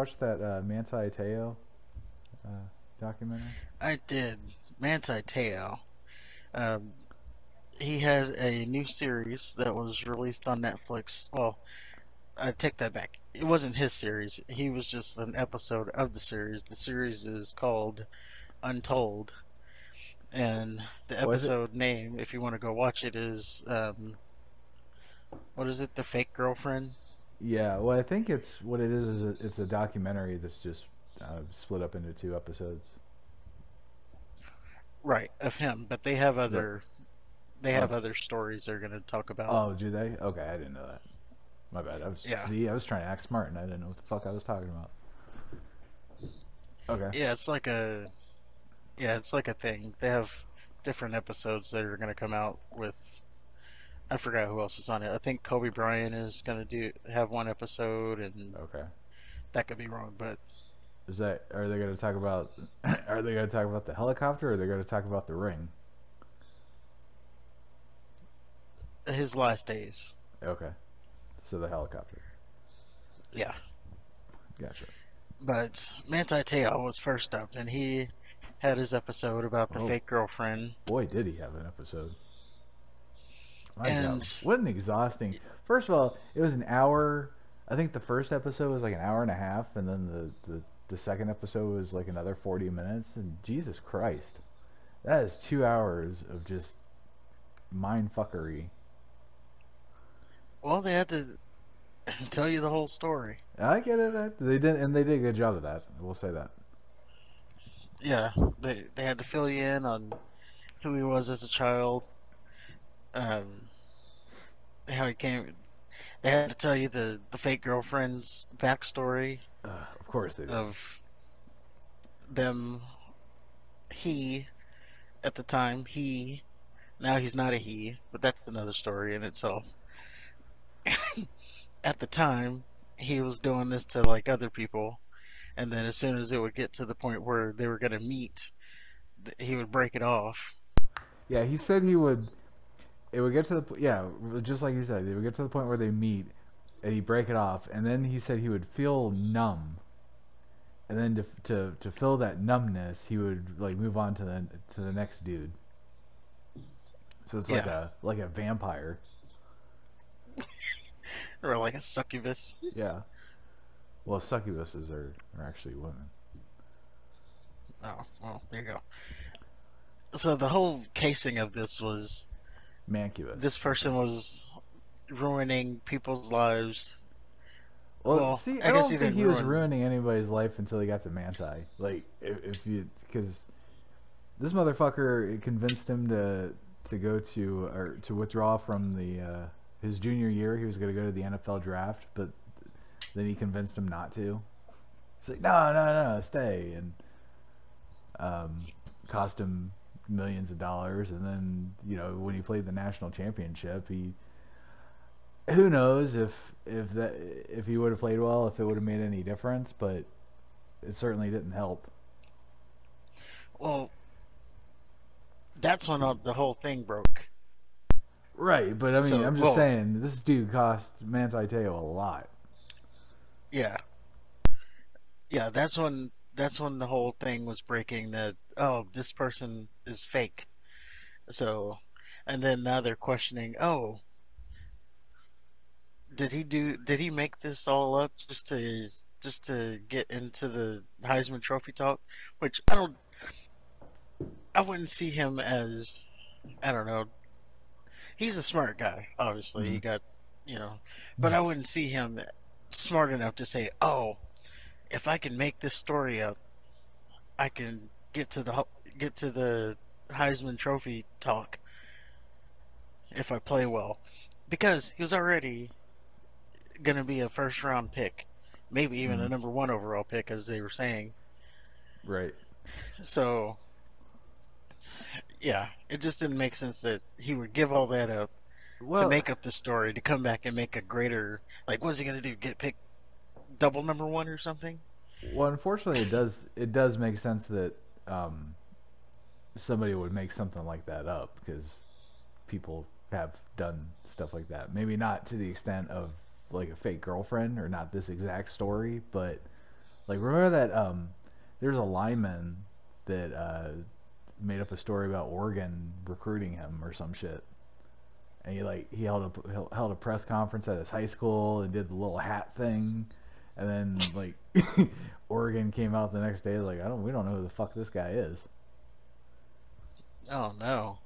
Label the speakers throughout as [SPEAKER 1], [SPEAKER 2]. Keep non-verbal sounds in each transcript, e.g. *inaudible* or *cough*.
[SPEAKER 1] watch that uh, Manti Te'o uh, documentary?
[SPEAKER 2] I did. Manti Te'o. Um, he has a new series that was released on Netflix. Well, I take that back. It wasn't his series. He was just an episode of the series. The series is called Untold, and the episode name, if you want to go watch it, is um, what is it? The fake girlfriend.
[SPEAKER 1] Yeah, well, I think it's what it is. Is a, it's a documentary that's just uh, split up into two episodes.
[SPEAKER 2] Right, of him, but they have other they
[SPEAKER 1] Oh.
[SPEAKER 2] have other stories they're going to talk about.
[SPEAKER 1] Oh, do they? Okay, I didn't know that. My bad. I was
[SPEAKER 2] Yeah.
[SPEAKER 1] see, I was trying to act smart and I didn't know what the fuck I was talking about. Okay.
[SPEAKER 2] Yeah, it's like a yeah, it's like a thing. They have different episodes that are going to come out with I forgot who else is on it. I think Kobe Bryant is going to do have one episode and
[SPEAKER 1] Okay.
[SPEAKER 2] that could be wrong, but
[SPEAKER 1] Is that are they going to talk about *clears throat* are they going to talk about the helicopter or are they going to talk about the ring?
[SPEAKER 2] his last days.
[SPEAKER 1] Okay. So the helicopter.
[SPEAKER 2] Yeah.
[SPEAKER 1] Gotcha.
[SPEAKER 2] But Manti Te'o was first up and he had his episode about the
[SPEAKER 1] Oh.
[SPEAKER 2] fake girlfriend.
[SPEAKER 1] Boy, did he have an episode. My
[SPEAKER 2] And-
[SPEAKER 1] God, what an exhausting. First of all, it was an hour. I think the first episode was like an hour and a half, and then the, the, the second episode was like another 40 minutes. And Jesus Christ. That is two hours of just mind fuckery.
[SPEAKER 2] Well, they had to *laughs* tell you the whole story.
[SPEAKER 1] I get it. I- They did, and they did a good job of that. We'll say that.
[SPEAKER 2] Yeah, they they had to fill you in on who he was as a child, um, how he came. They had to tell you the the fake girlfriend's backstory
[SPEAKER 1] Uh, of course they did.
[SPEAKER 2] of them. He, at the time, he. Now he's not a he, but that's another story in itself. *laughs* at the time, he was doing this to like other people, and then as soon as it would get to the point where they were gonna meet, he would break it off.
[SPEAKER 1] Yeah, he said he would. It would get to the yeah, just like you said, they would get to the point where they meet, and he break it off, and then he said he would feel numb, and then to to to fill that numbness, he would like move on to the to the next dude. So it's like
[SPEAKER 2] Yeah.
[SPEAKER 1] a like a vampire. *laughs*
[SPEAKER 2] Or like a succubus.
[SPEAKER 1] Yeah. Well, succubuses are are actually women.
[SPEAKER 2] Oh, well, there you go. So the whole casing of this was
[SPEAKER 1] Mancubus.
[SPEAKER 2] this person was ruining people's lives.
[SPEAKER 1] Well,
[SPEAKER 2] Well,
[SPEAKER 1] see,
[SPEAKER 2] I
[SPEAKER 1] I,
[SPEAKER 2] guess
[SPEAKER 1] don't think he was ruining anybody's life until he got to Manti. Like, if, if you, because this motherfucker convinced him to to go to or to withdraw from the uh, his junior year. He was going to go to the NFL draft, but then he convinced him not to. He's like, no, no, no, stay, and um, cost him millions of dollars. And then, you know, when he played the national championship, he who knows if if that if he would have played well, if it would have made any difference, but it certainly didn't help.
[SPEAKER 2] Well, that's when the whole thing broke.
[SPEAKER 1] Right, but I mean,
[SPEAKER 2] So-
[SPEAKER 1] I'm just
[SPEAKER 2] well-
[SPEAKER 1] saying this dude cost Manti Te'o a lot.
[SPEAKER 2] Yeah. Yeah, that's when that's when the whole thing was breaking that oh, this person is fake. So and then now they're questioning, oh, did he do did he make this all up just to just to get into the Heisman Trophy talk? Which I don't I wouldn't see him as I don't know. He's a smart guy, obviously. He mm-hmm. got, you know, but I wouldn't see him smart enough to say, "Oh, if I can make this story up, I can get to the get to the Heisman Trophy talk if I play well," because he was already going to be a first round pick, maybe even a
[SPEAKER 1] Mhm.
[SPEAKER 2] number one overall pick, as they were saying.
[SPEAKER 1] Right.
[SPEAKER 2] So, yeah, it just didn't make sense that he would give all that up
[SPEAKER 1] Well,
[SPEAKER 2] to make up the story to come back and make a greater like what's he gonna do get picked double number one or something
[SPEAKER 1] well, unfortunately, it does it does make sense that um, somebody would make something like that up because people have done stuff like that. Maybe not to the extent of like a fake girlfriend or not this exact story, but Like remember that um, there's a lineman that uh, made up a story about Oregon recruiting him or some shit. And he like he held a he held a press conference at his high school and did the little hat thing, and then like *laughs* Oregon came out the next day like I don't we don't know who the fuck this guy is.
[SPEAKER 2] Oh no.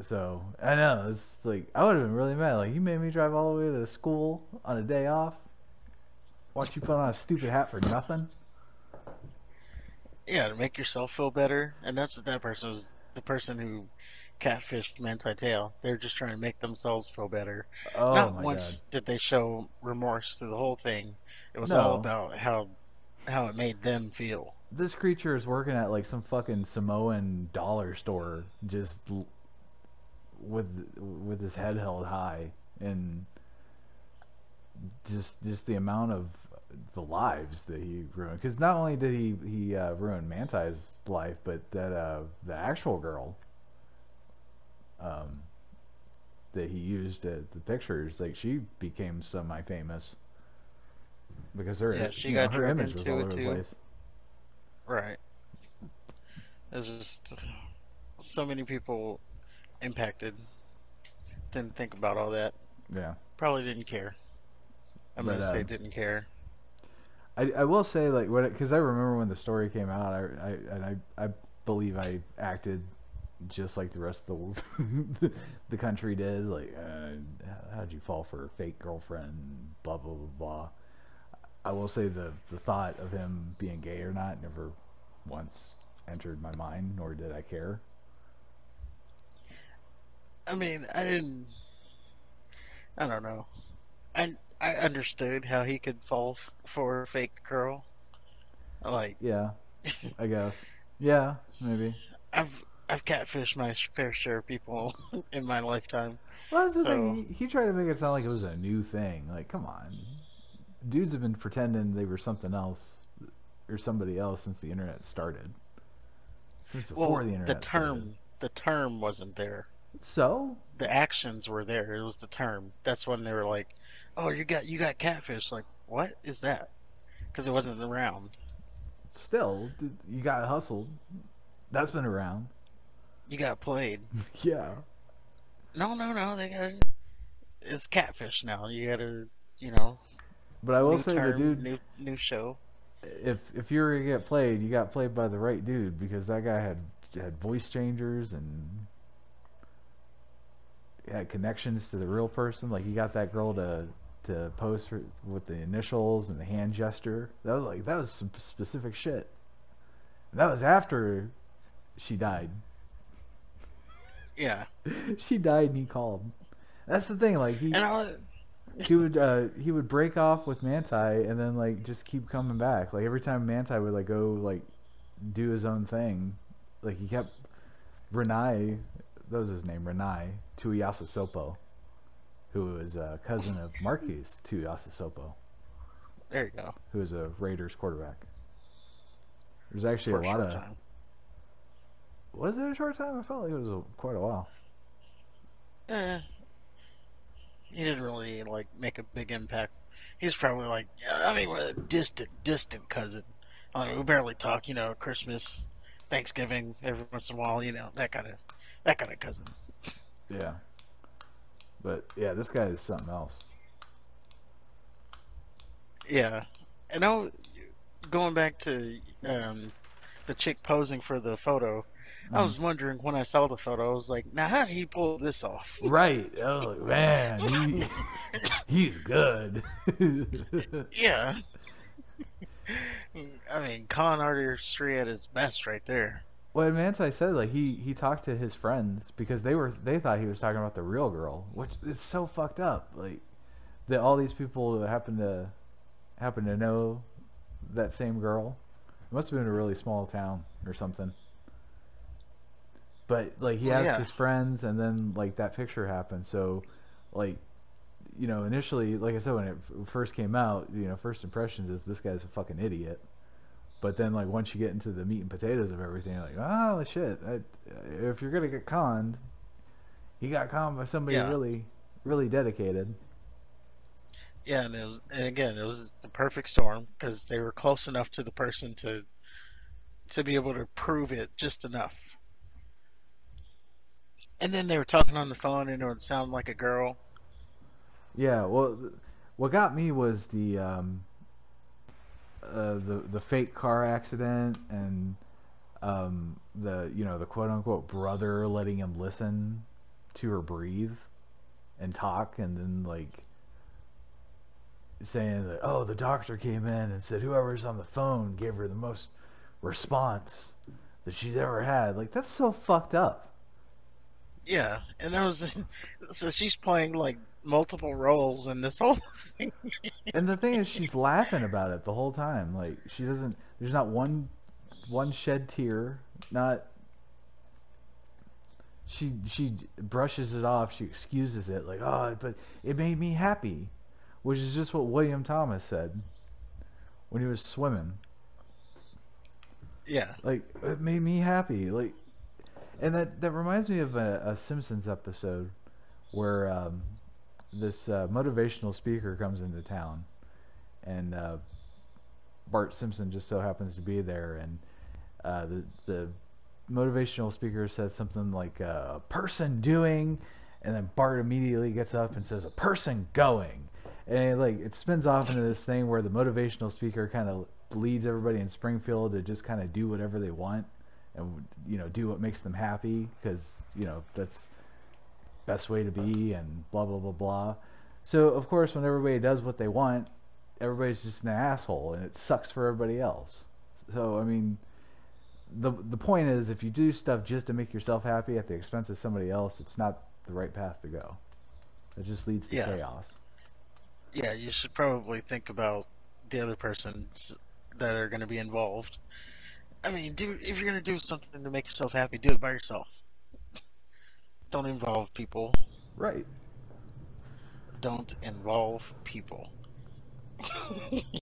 [SPEAKER 1] So I know it's like I would have been really mad. Like you made me drive all the way to school on a day off. Watch you put on a stupid hat for nothing.
[SPEAKER 2] Yeah, to make yourself feel better, and that's what that person was. The person who catfished Manti Te'o. They're just trying to make themselves feel better.
[SPEAKER 1] Oh
[SPEAKER 2] Not once
[SPEAKER 1] god.
[SPEAKER 2] did they show remorse through the whole thing. It was
[SPEAKER 1] No.
[SPEAKER 2] all about how how it made them feel.
[SPEAKER 1] This creature is working at like some fucking Samoan dollar store, just with with his head held high, and just just the amount of the lives that he ruined. Because not only did he he uh, ruin Manti's life, but that uh, the actual girl um, that he used at the pictures, like she became semi famous because her
[SPEAKER 2] Yeah, she
[SPEAKER 1] you know,
[SPEAKER 2] got
[SPEAKER 1] her image was all over the place.
[SPEAKER 2] Right. There's just so many people impacted. Didn't think about all that.
[SPEAKER 1] Yeah.
[SPEAKER 2] Probably didn't care. I'm
[SPEAKER 1] But,
[SPEAKER 2] gonna say
[SPEAKER 1] um,
[SPEAKER 2] didn't care.
[SPEAKER 1] I, I will say like what because I remember when the story came out I, I and I I believe I acted just like the rest of the *laughs* the country did like uh, how'd you fall for a fake girlfriend blah blah blah blah I will say the the thought of him being gay or not never once entered my mind nor did I care
[SPEAKER 2] I mean, I didn't. I don't know. I I understood how he could fall for a fake girl. Like
[SPEAKER 1] yeah *laughs* I guess yeah maybe
[SPEAKER 2] I've I've catfished my fair share of people *laughs* in my lifetime.
[SPEAKER 1] Well, that's the
[SPEAKER 2] So-
[SPEAKER 1] thing. He, he tried to make it sound like it was a new thing. Like, come on, dudes have been pretending they were something else or somebody else since the internet started. Since before
[SPEAKER 2] well,
[SPEAKER 1] the internet.
[SPEAKER 2] the term
[SPEAKER 1] started.
[SPEAKER 2] the term wasn't there.
[SPEAKER 1] So
[SPEAKER 2] The actions were there. It was the term. That's when they were like, "Oh, you got you got catfish." Like, what is that? Because it wasn't around.
[SPEAKER 1] still, you got hustled. That's been around.
[SPEAKER 2] You got played. *laughs*
[SPEAKER 1] yeah.
[SPEAKER 2] No, no, no. They got it's catfish now. You got to, you know,
[SPEAKER 1] But I will
[SPEAKER 2] new
[SPEAKER 1] say
[SPEAKER 2] term,
[SPEAKER 1] the dude,
[SPEAKER 2] new new show.
[SPEAKER 1] if if you were to get played, you got played by the right dude because that guy had had voice changers and had connections to the real person. Like he got that girl to to pose for, with the initials and the hand gesture. That was like that was some specific shit. That was after she died.
[SPEAKER 2] Yeah, *laughs*
[SPEAKER 1] she died and he called. That's the thing. Like he *laughs* he would uh, he would break off with Manti and then like just keep coming back. Like every time Manti would like go like do his own thing, like he kept Ronaiah, that was his name, Ronaiah Tuiasosopo, who was a cousin of Marques Tuiasosopo,
[SPEAKER 2] there you go.
[SPEAKER 1] who was a Raiders quarterback. There's actually
[SPEAKER 2] For
[SPEAKER 1] a lot of
[SPEAKER 2] time.
[SPEAKER 1] Was it a short time? I felt like it was a, quite a while.
[SPEAKER 2] Eh, he didn't really like make a big impact. He's probably like, I mean, we're a distant, distant cousin. I mean, we barely talk, you know, Christmas, Thanksgiving, every once in a while, you know, that kind of, that kind of cousin.
[SPEAKER 1] Yeah. But yeah, this guy is something else.
[SPEAKER 2] Yeah, and now going back to um, the chick posing for the photo, I was mm-hmm. wondering when I saw the photo, I was like, now how did he pull this off?
[SPEAKER 1] Right. Oh man, he, *laughs* he's good. *laughs*
[SPEAKER 2] Yeah. I mean, con artistry at its best, right there.
[SPEAKER 1] what Manti said, like he he talked to his friends because they were they thought he was talking about the real girl, which is so fucked up. Like that all these people happen to happen to know that same girl. It must have been a really small town or something. But like he
[SPEAKER 2] Well,
[SPEAKER 1] asked
[SPEAKER 2] yeah.
[SPEAKER 1] his friends, and then like that picture happened. So, like, you know, initially, like I said, when it first came out, you know, first impressions is this guy's a fucking idiot. But then, like, once you get into the meat and potatoes of everything, you're like, oh shit! I, if you're gonna get conned, he got conned by somebody
[SPEAKER 2] Yeah.
[SPEAKER 1] really, really dedicated.
[SPEAKER 2] Yeah, and it was, and again, it was the perfect storm because they were close enough to the person to to be able to prove it just enough. And then they were talking on the phone, and it would sound like a girl.
[SPEAKER 1] Yeah, well, what got me was the um, uh, the the fake car accident and um, the you know the quote unquote brother letting him listen to her breathe and talk, and then like saying that oh the doctor came in and said whoever's on the phone gave her the most response that she's ever had. Like that's so fucked up.
[SPEAKER 2] Yeah, and there was so she's playing like multiple roles in this whole thing. *laughs*
[SPEAKER 1] And the thing is, she's laughing about it the whole time. Like she doesn't. There's not one one shed tear. Not. She she brushes it off. She excuses it like, oh, but it made me happy, which is just what William Thomas said when he was swimming.
[SPEAKER 2] Yeah,
[SPEAKER 1] Like it made me happy. Like, and that that reminds me of a, a Simpsons episode where um, this uh, motivational speaker comes into town, and uh, Bart Simpson just so happens to be there, and uh, the the motivational speaker says something like uh, "a person doing," and then Bart immediately gets up and says "a person going," and it, like it spins off into this thing where the motivational speaker kind of leads everybody in Springfield to just kind of do whatever they want, and you know do what makes them happy because you know that's best way to be and blah blah blah blah. So of course when everybody does what they want, everybody's just an asshole and it sucks for everybody else. So I mean the the point is if you do stuff just to make yourself happy at the expense of somebody else, it's not the right path to go. It just leads to
[SPEAKER 2] yeah,
[SPEAKER 1] chaos.
[SPEAKER 2] yeah. You should probably think about the other persons that are going to be involved. I mean, do if you're going to do something to make yourself happy, do it by yourself. Don't involve people.
[SPEAKER 1] Right.
[SPEAKER 2] Don't involve people. *laughs*